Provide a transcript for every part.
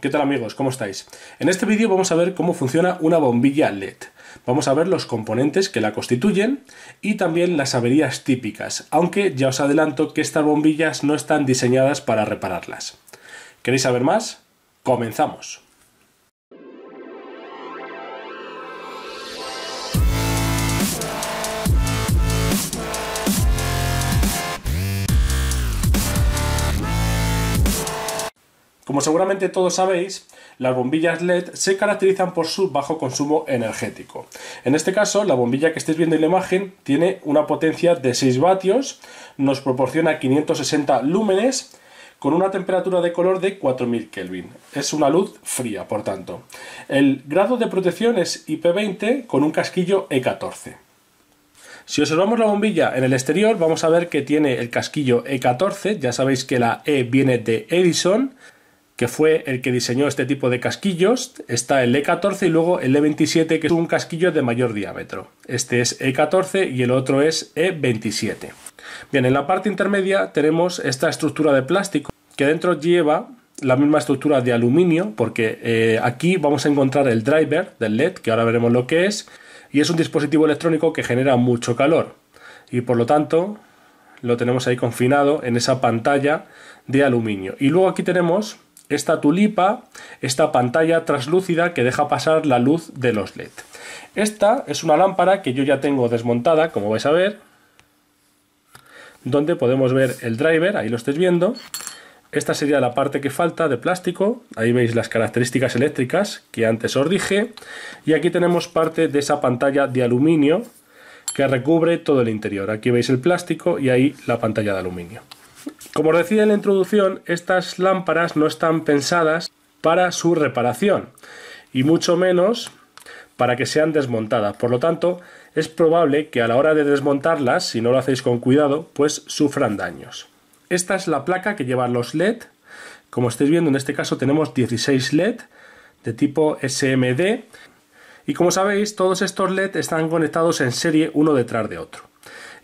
¿Qué tal amigos? ¿Cómo estáis? En este vídeo vamos a ver cómo funciona una bombilla LED. Vamos a ver los componentes que la constituyen y también las averías típicas, aunque ya os adelanto que estas bombillas no están diseñadas para repararlas. ¿Queréis saber más? ¡Comenzamos! Como seguramente todos sabéis, las bombillas LED se caracterizan por su bajo consumo energético. En este caso, la bombilla que estáis viendo en la imagen tiene una potencia de 6 vatios, nos proporciona 560 lúmenes con una temperatura de color de 4000 Kelvin. Es una luz fría, por tanto. El grado de protección es IP20 con un casquillo E14. Si observamos la bombilla en el exterior, vamos a ver que tiene el casquillo E14, ya sabéis que la E viene de Edison, que fue el que diseñó este tipo de casquillos. Está el E14 y luego el E27, que es un casquillo de mayor diámetro. Este es E14 y el otro es E27. Bien, en la parte intermedia tenemos esta estructura de plástico que dentro lleva la misma estructura de aluminio, porque eh, aquí vamos a encontrar el driver del LED, que ahora veremos lo que es, y es un dispositivo electrónico que genera mucho calor. Y por lo tanto, lo tenemos ahí confinado en esa pantalla de aluminio. Y luego aquí tenemos esta tulipa, esta pantalla translúcida que deja pasar la luz de los LED. Esta es una lámpara que yo ya tengo desmontada, como vais a ver, donde podemos ver el driver, ahí lo estáis viendo. Esta sería la parte que falta de plástico, ahí veis las características eléctricas que antes os dije, y aquí tenemos parte de esa pantalla de aluminio que recubre todo el interior. Aquí veis el plástico y ahí la pantalla de aluminio. Como os decía en la introducción, estas lámparas no están pensadas para su reparación y mucho menos para que sean desmontadas. Por lo tanto, es probable que a la hora de desmontarlas, si no lo hacéis con cuidado, pues sufran daños. Esta es la placa que llevan los LED. Como estáis viendo, en este caso tenemos 16 LED de tipo SMD. Y como sabéis, todos estos LED están conectados en serie uno detrás de otro.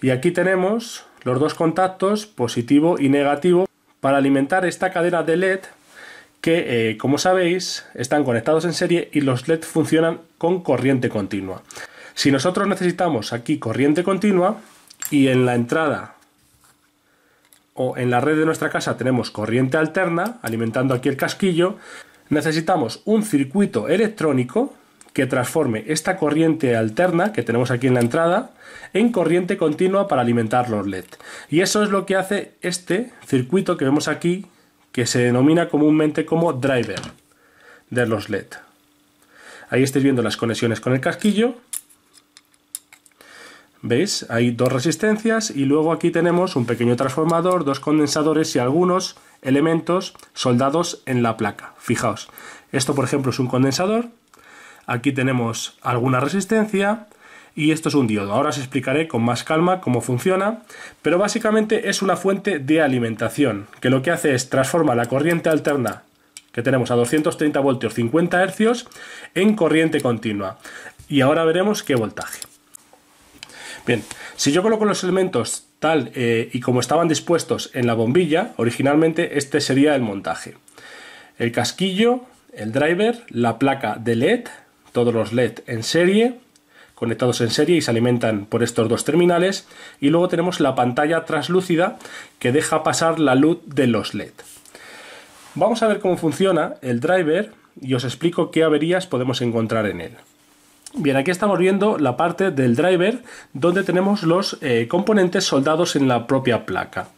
Y aquí tenemos los dos contactos, positivo y negativo, para alimentar esta cadena de LED que, eh, como sabéis, están conectados en serie y los LED funcionan con corriente continua. Si nosotros necesitamos aquí corriente continua y en la entrada o en la red de nuestra casa tenemos corriente alterna, alimentando aquí el casquillo, necesitamos un circuito electrónico que transforme esta corriente alterna que tenemos aquí en la entrada en corriente continua para alimentar los LED. Y eso es lo que hace este circuito que vemos aquí, que se denomina comúnmente como driver de los LED. Ahí estáis viendo las conexiones con el casquillo. ¿Veis? Hay dos resistencias y luego aquí tenemos un pequeño transformador, dos condensadores y algunos elementos soldados en la placa. Fijaos, esto por ejemplo es un condensador Aquí tenemos alguna resistencia y esto es un diodo. Ahora os explicaré con más calma cómo funciona, pero básicamente es una fuente de alimentación que lo que hace es transforma la corriente alterna que tenemos a 230 voltios 50 hercios en corriente continua. Y ahora veremos qué voltaje. Bien, si yo coloco los elementos tal eh, y como estaban dispuestos en la bombilla, originalmente este sería el montaje. El casquillo, el driver, la placa de LED, todos los LED en serie, conectados en serie y se alimentan por estos dos terminales. Y luego tenemos la pantalla translúcida que deja pasar la luz de los LED. Vamos a ver cómo funciona el driver y os explico qué averías podemos encontrar en él. Bien, aquí estamos viendo la parte del driver donde tenemos los eh, componentes soldados en la propia placa.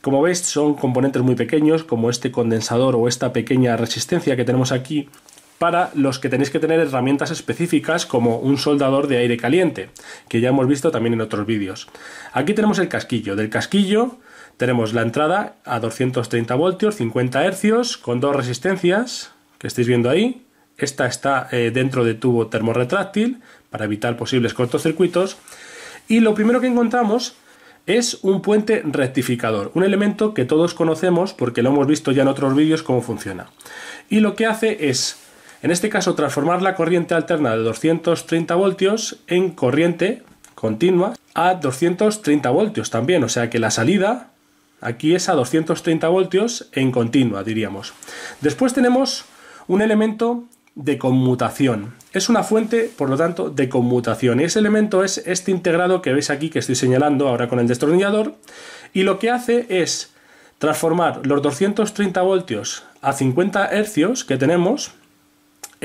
Como veis son componentes muy pequeños como este condensador o esta pequeña resistencia que tenemos aquí para los que tenéis que tener herramientas específicas como un soldador de aire caliente, que ya hemos visto también en otros vídeos. Aquí tenemos el casquillo. Del casquillo tenemos la entrada a 230 voltios, 50 hercios, con dos resistencias que estáis viendo ahí. Esta está eh, dentro de tubo termorretráctil para evitar posibles cortocircuitos. Y lo primero que encontramos es un puente rectificador, un elemento que todos conocemos porque lo hemos visto ya en otros vídeos cómo funciona. Y lo que hace es en este caso, transformar la corriente alterna de 230 voltios en corriente continua a 230 voltios también. O sea que la salida Aquí es a 230 voltios en continua, diríamos. Después tenemos un elemento de conmutación. Es una fuente, por lo tanto, de conmutación. Y ese elemento es este integrado que veis aquí que estoy señalando ahora con el destornillador. Y lo que hace es transformar los 230 voltios a 50 hercios que tenemos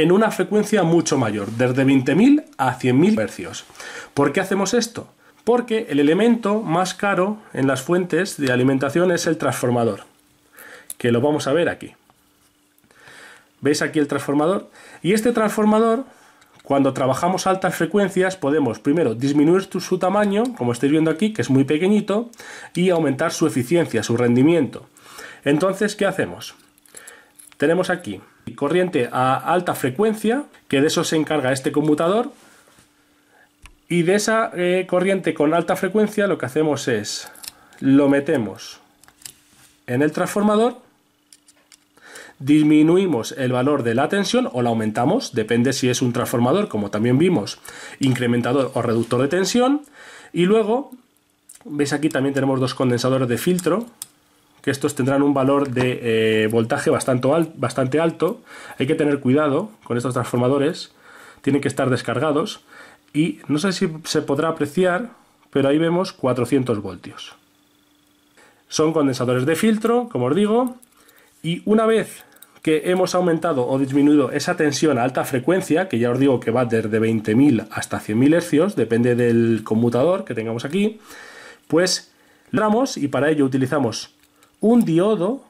en una frecuencia mucho mayor, desde 20.000 a 100.000 hercios. ¿Por qué hacemos esto? porque el elemento más caro en las fuentes de alimentación es el transformador, que lo vamos a ver aquí. ¿Veis aquí el transformador? Y este transformador, cuando trabajamos altas frecuencias, podemos primero disminuir su tamaño, como estáis viendo aquí, que es muy pequeñito, y aumentar su eficiencia, su rendimiento. Entonces, ¿qué hacemos? Tenemos aquí corriente a alta frecuencia, que de eso se encarga este conmutador, y de esa eh, corriente con alta frecuencia lo que hacemos es, lo metemos en el transformador, disminuimos el valor de la tensión o la aumentamos, depende si es un transformador, como también vimos, incrementador o reductor de tensión, y luego, veis aquí también tenemos dos condensadores de filtro, que estos tendrán un valor de eh, voltaje bastante, bastante alto, hay que tener cuidado con estos transformadores, tienen que estar descargados, y no sé si se podrá apreciar, pero ahí vemos 400 voltios. Son condensadores de filtro, como os digo, y una vez que hemos aumentado o disminuido esa tensión a alta frecuencia, que ya os digo que va desde 20.000 hasta 100.000 hercios, depende del conmutador que tengamos aquí, pues damos y para ello utilizamos un diodo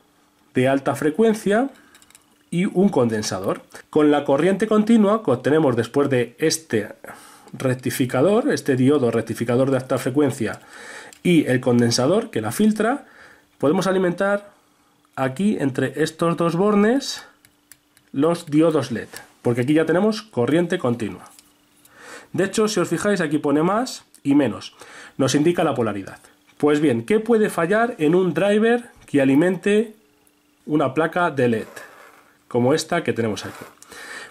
de alta frecuencia y un condensador. Con la corriente continua que obtenemos después de este rectificador, este diodo rectificador de alta frecuencia y el condensador que la filtra, podemos alimentar aquí entre estos dos bornes los diodos LED, porque aquí ya tenemos corriente continua. De hecho, si os fijáis, aquí pone más y menos. Nos indica la polaridad. Pues bien, ¿qué puede fallar en un driver que alimente una placa de LED? Como esta que tenemos aquí.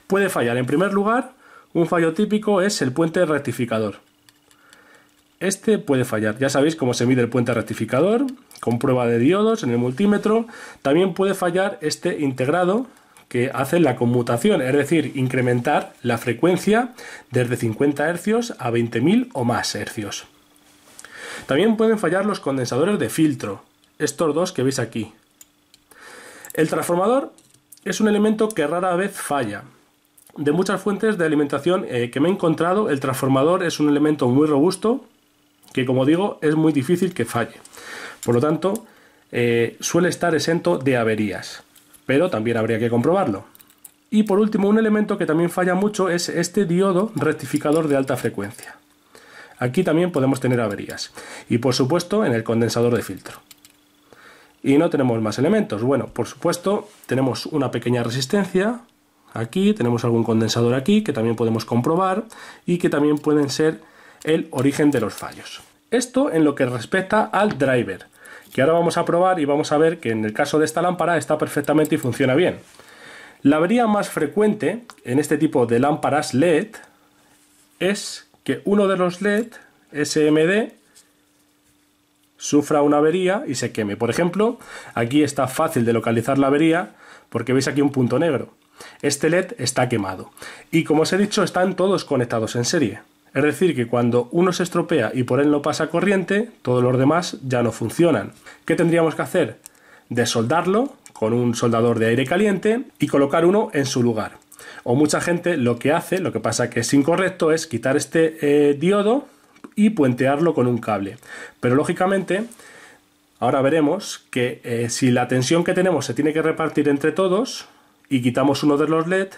Puede fallar, en primer lugar, un fallo típico es el puente rectificador. Este puede fallar. Ya sabéis cómo se mide el puente rectificador, con prueba de diodos en el multímetro. También puede fallar este integrado que hace la conmutación, es decir, incrementar la frecuencia desde 50 Hz a 20.000 o más hercios. También pueden fallar los condensadores de filtro, estos dos que veis aquí. El transformador es un elemento que rara vez falla, de muchas fuentes de alimentación eh, que me he encontrado, el transformador es un elemento muy robusto que, como digo, es muy difícil que falle. Por lo tanto, eh, suele estar exento de averías, pero también habría que comprobarlo. Y por último, un elemento que también falla mucho es este diodo rectificador de alta frecuencia. Aquí también podemos tener averías. Y por supuesto, en el condensador de filtro. Y no tenemos más elementos. Bueno, por supuesto, tenemos una pequeña resistencia, aquí, tenemos algún condensador aquí que también podemos comprobar y que también pueden ser el origen de los fallos. Esto en lo que respecta al driver, que ahora vamos a probar y vamos a ver que en el caso de esta lámpara está perfectamente y funciona bien. La avería más frecuente en este tipo de lámparas LED es que uno de los LED SMD sufra una avería y se queme. Por ejemplo, aquí está fácil de localizar la avería porque veis aquí un punto negro. Este LED está quemado. Y como os he dicho, están todos conectados en serie. Es decir, que cuando uno se estropea y por él no pasa corriente, todos los demás ya no funcionan. ¿Qué tendríamos que hacer? Desoldarlo con un soldador de aire caliente y colocar uno en su lugar. O mucha gente lo que hace, lo que pasa que es incorrecto, es quitar este eh, diodo y puentearlo con un cable. Pero lógicamente, ahora veremos que eh, si la tensión que tenemos se tiene que repartir entre todos, y quitamos uno de los LED,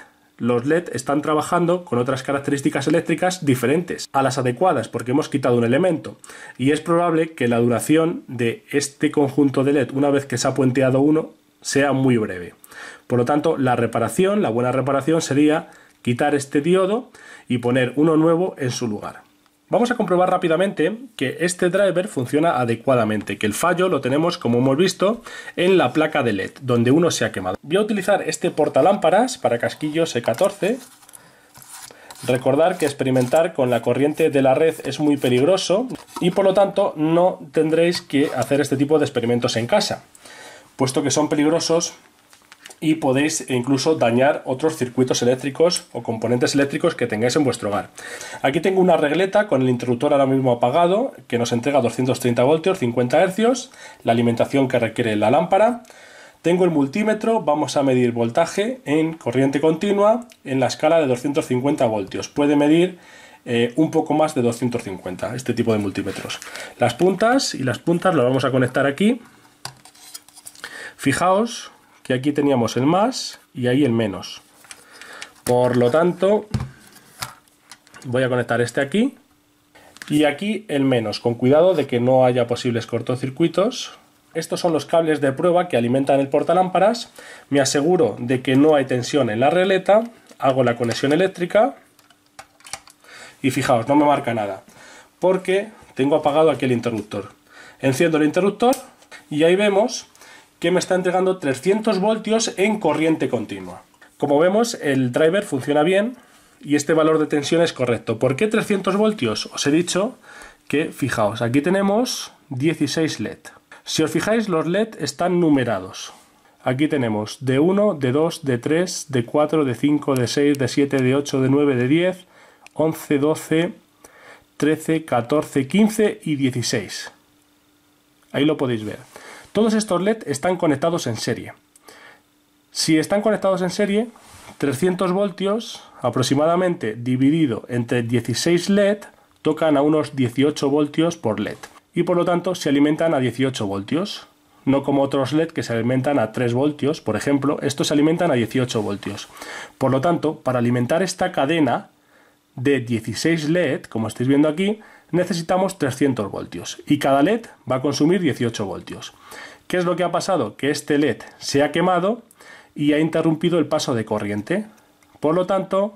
los LED están trabajando con otras características eléctricas diferentes a las adecuadas porque hemos quitado un elemento y es probable que la duración de este conjunto de LED una vez que se ha puenteado uno sea muy breve. Por lo tanto, la reparación, la buena reparación sería quitar este diodo y poner uno nuevo en su lugar. Vamos a comprobar rápidamente que este driver funciona adecuadamente, que el fallo lo tenemos, como hemos visto, en la placa de LED, donde uno se ha quemado. Voy a utilizar este portalámparas para casquillos E14. Recordar que experimentar con la corriente de la red es muy peligroso y por lo tanto no tendréis que hacer este tipo de experimentos en casa, puesto que son peligrosos y podéis incluso dañar otros circuitos eléctricos o componentes eléctricos que tengáis en vuestro hogar. Aquí tengo una regleta con el interruptor ahora mismo apagado que nos entrega 230 voltios, 50 hercios, la alimentación que requiere la lámpara. Tengo el multímetro, vamos a medir voltaje en corriente continua en la escala de 250 voltios. Puede medir eh, un poco más de 250, este tipo de multímetros. Las puntas y las puntas las vamos a conectar aquí. Fijaos que aquí teníamos el más y ahí el menos. Por lo tanto, voy a conectar este aquí y aquí el menos, con cuidado de que no haya posibles cortocircuitos. Estos son los cables de prueba que alimentan el portalámparas. Me aseguro de que no hay tensión en la releta, hago la conexión eléctrica y fijaos, no me marca nada, porque tengo apagado aquí el interruptor. Enciendo el interruptor y ahí vemos que me está entregando 300 voltios en corriente continua. Como vemos, el driver funciona bien y este valor de tensión es correcto. ¿Por qué 300 voltios? Os he dicho que, fijaos, aquí tenemos 16 LED. Si os fijáis, los LED están numerados. Aquí tenemos de 1, de 2, de 3, de 4, de 5, de 6, de 7, de 8, de 9, de 10, 11, 12, 13, 14, 15 y 16. Ahí lo podéis ver. Todos estos LED están conectados en serie. Si están conectados en serie, 300 voltios aproximadamente dividido entre 16 LED tocan a unos 18 voltios por LED y por lo tanto se alimentan a 18 voltios. No como otros LED que se alimentan a 3 voltios, por ejemplo, estos se alimentan a 18 voltios. Por lo tanto, para alimentar esta cadena de 16 LED, como estáis viendo aquí, necesitamos 300 voltios y cada LED va a consumir 18 voltios. ¿Qué es lo que ha pasado? Que este LED se ha quemado y ha interrumpido el paso de corriente. Por lo tanto,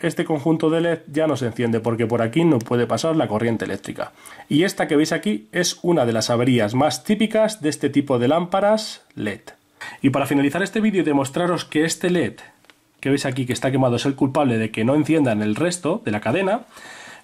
este conjunto de LED ya no se enciende porque por aquí no puede pasar la corriente eléctrica. Y esta que veis aquí es una de las averías más típicas de este tipo de lámparas LED. Y para finalizar este vídeo y demostraros que este LED que veis aquí que está quemado es el culpable de que no enciendan el resto de la cadena,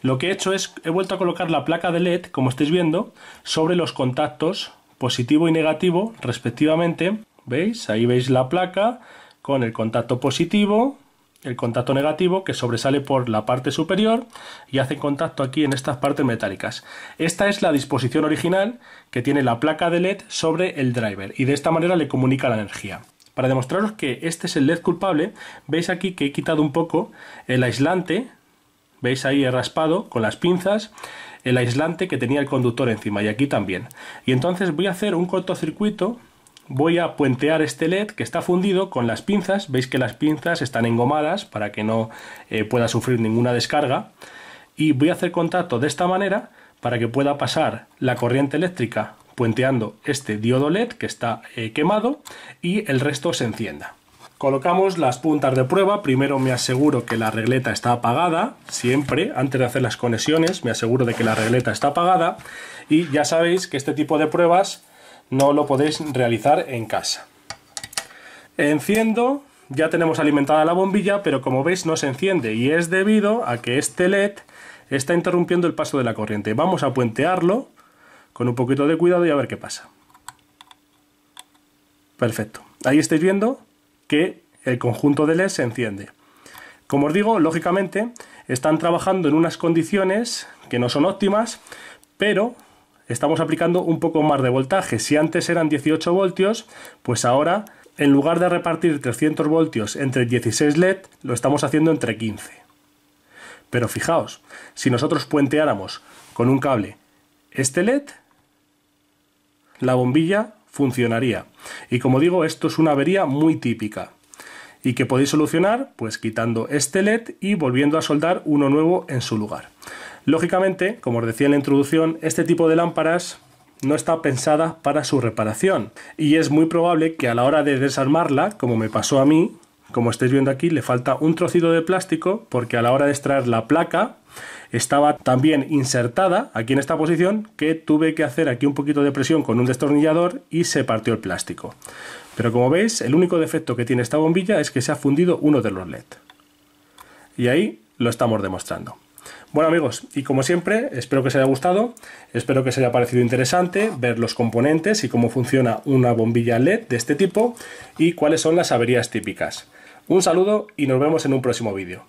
lo que he hecho es, he vuelto a colocar la placa de LED, como estáis viendo, sobre los contactos positivo y negativo respectivamente. ¿Veis? Ahí veis la placa con el contacto positivo, el contacto negativo que sobresale por la parte superior y hace contacto aquí en estas partes metálicas. Esta es la disposición original que tiene la placa de LED sobre el driver y de esta manera le comunica la energía. Para demostraros que este es el LED culpable, veis aquí que he quitado un poco el aislante Veis ahí he raspado con las pinzas el aislante que tenía el conductor encima y aquí también. Y entonces voy a hacer un cortocircuito, voy a puentear este LED que está fundido con las pinzas. Veis que las pinzas están engomadas para que no eh, pueda sufrir ninguna descarga. Y voy a hacer contacto de esta manera para que pueda pasar la corriente eléctrica puenteando este diodo LED que está eh, quemado y el resto se encienda. Colocamos las puntas de prueba, primero me aseguro que la regleta está apagada, siempre, antes de hacer las conexiones, me aseguro de que la regleta está apagada y ya sabéis que este tipo de pruebas no lo podéis realizar en casa. Enciendo, ya tenemos alimentada la bombilla, pero como veis no se enciende y es debido a que este LED está interrumpiendo el paso de la corriente. Vamos a puentearlo con un poquito de cuidado y a ver qué pasa. Perfecto. Ahí estáis viendo que el conjunto de LED se enciende. Como os digo, lógicamente están trabajando en unas condiciones que no son óptimas, pero estamos aplicando un poco más de voltaje. Si antes eran 18 voltios, pues ahora en lugar de repartir 300 voltios entre 16 LED, lo estamos haciendo entre 15. Pero fijaos, si nosotros puenteáramos con un cable este LED, la bombilla funcionaría. Y como digo, esto es una avería muy típica y que podéis solucionar pues quitando este LED y volviendo a soldar uno nuevo en su lugar. Lógicamente, como os decía en la introducción, este tipo de lámparas no está pensada para su reparación y es muy probable que a la hora de desarmarla, como me pasó a mí, como estáis viendo aquí, le falta un trocito de plástico porque a la hora de extraer la placa estaba también insertada aquí en esta posición que tuve que hacer aquí un poquito de presión con un destornillador y se partió el plástico. Pero como veis, el único defecto que tiene esta bombilla es que se ha fundido uno de los LED. y ahí lo estamos demostrando. Bueno amigos, y como siempre, espero que os haya gustado, espero que os haya parecido interesante ver los componentes y cómo funciona una bombilla LED de este tipo y cuáles son las averías típicas. Un saludo y nos vemos en un próximo vídeo.